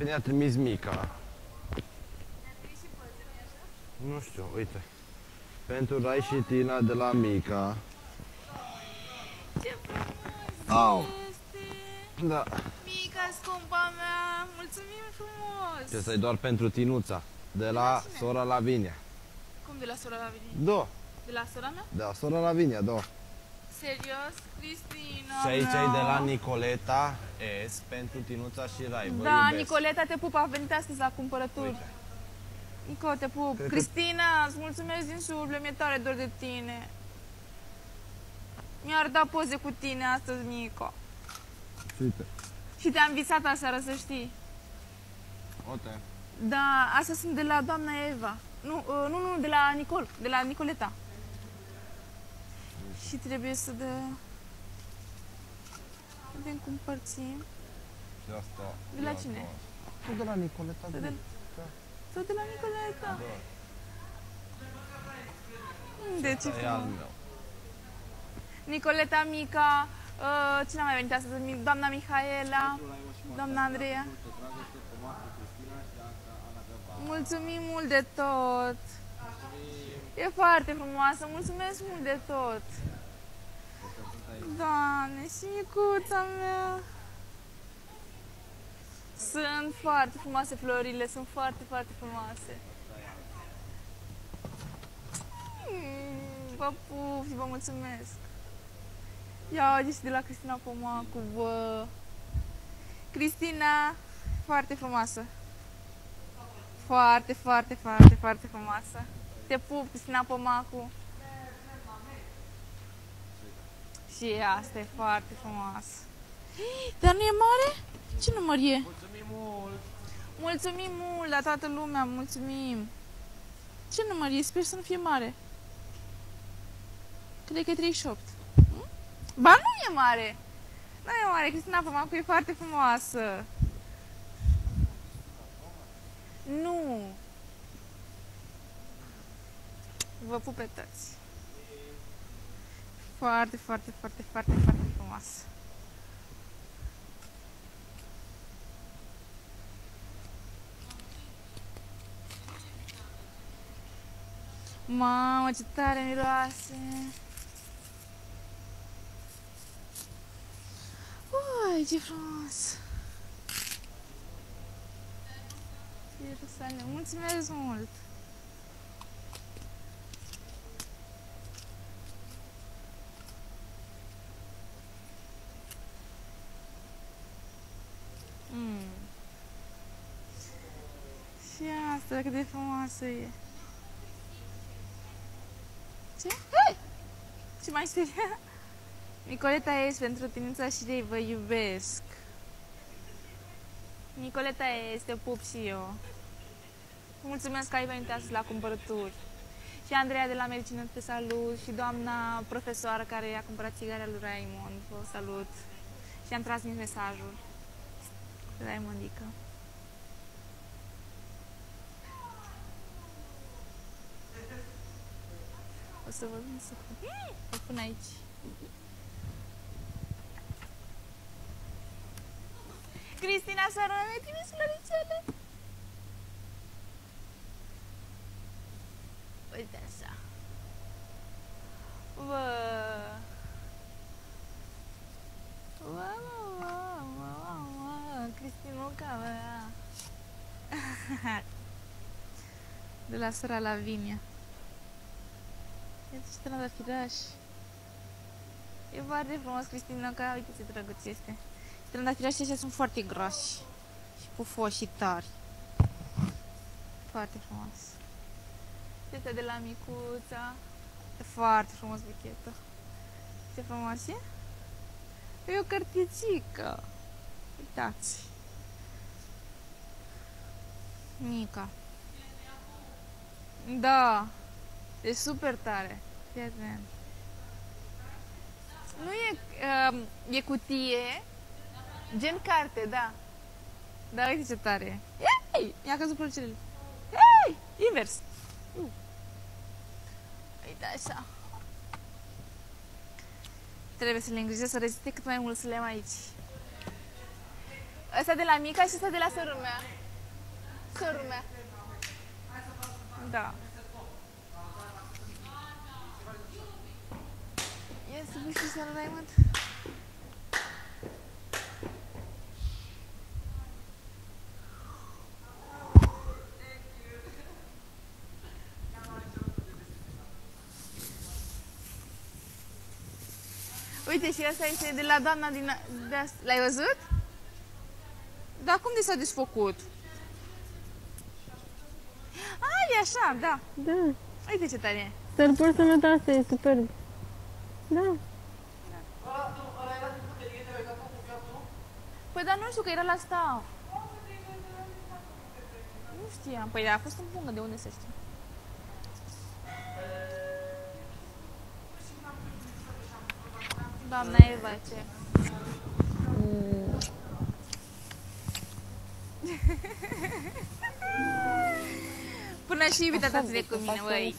Pe ne-a trimis Mica. Nu știu, uite. Pentru Rai și Tina de la Mica. Ce frumos Au. este! Da. Mica, scumpa mea, mulțumim frumos! Ce să doar pentru Tinuța. De la cine? sora Lavinia. Cum de la sora Lavinia? Da. De la sora mea? De la sora Lavinia, da. Serios? Cristina Și aici mea. e de la Nicoleta S pentru Tinuța și Rai. Vă Da, iubesc. Nicoleta te pup, a venit astăzi la cumpărături. Uite. Nico, te pup. Cred că- Cristina, îți mulțumesc din suflet, mi-e tare dor de tine. Mi-ar da poze cu tine astăzi, Nico. Uite. Și te-am visat aseară, să știi. Uite. Da, astea sunt de la doamna Eva. Nu, uh, nu, nu, de la Nicol, de la Nicoleta. Și trebuie să dă... Vedem cum împărțim. Și asta. De la ia cine? acolo. Tot de la Nicoleta. Tot de, Da. tot de la Nicoleta. Da. De ce Asta e al frumos. meu. Nicoleta Mica, uh, cine a mai venit astăzi? Mi- Doamna Mihaela, doamna Andreea. Mulțumim mult de tot. E foarte frumoasă, mulțumesc mult de tot. Doamne, și micuța mea. Sunt foarte frumoase florile, sunt foarte, foarte frumoase. Mm, Vă pup și vă mulțumesc. Ia uite și de la Cristina Pomacu, bă. Cristina, foarte frumoasă. Foarte, foarte, foarte, foarte frumoasă. Te pup, Cristina Pomacu. Și asta e foarte frumoasă. Dar nu e mare? Ce număr e? Mulțumim mult. Mulțumim mult la toată lumea, mulțumim. Ce număr e? Sper să nu fie mare. Cred că e 38. Hm? Ba nu e mare! Nu e mare, Cristina Pomacu e foarte frumoasă. Nu. Vă pup pe toți. Foarte, foarte, foarte, foarte, foarte frumoasă. Mamă, ce tare miroase! Ui, ce frumos! Ierusalim, mulțumesc mult! Mm. Și asta, cât de frumoasă e! Ce? Hai! Ce mai speria? Nicoleta ești pentru tinuța și de vă iubesc. Nicoleta este pup și eu. Mulțumesc că ai venit astăzi la cumpărături. Și Andreea de la Medicină te salut și doamna profesoară care a cumpărat țigarea lui Raimond. Vă salut. Și am transmis mesajul. Raimondică. O să vă să o pun aici. Cristina Sărăne, mi-a trimis floricele. Uite așa. Bă. Bă, bă, bă, bă, bă, Cristinuca mea. De la sora Lavinia. Iată ce trandafiraș. E foarte frumos, Cristina, că uite ce drăguț este. Trandafirașii ăștia sunt foarte grași și pufoși și tari. Foarte frumos. Este de la micuța. E foarte frumos buchetul. Ce frumos e? E o carticică. Uitați. Mica. Da. E super tare. Fii atent. Nu e, uh, e cutie, gen carte, da. Da, uite ce tare e. Ei! Mi-a căzut plăcerile. Ei! Invers. Uh. Uite așa. Trebuie să le îngrijesc să reziste cât mai mult să le am aici. Ăsta de la mica și ăsta de la sora mea. Sora mea. Da. Ia să văd și să nu Raymond. Uite, și asta este de la doamna din... De asta. L-ai văzut? Dar cum de s-a desfăcut? A, e așa, da. Da. Uite ce tare e. Sărbări sănătoase, e superb. Da. Păi dar nu știu că era la asta. Nu știam. Păi a fost în pungă, de unde să știu? Doamna Eva, ce? Până și iubita de cu mine, băi.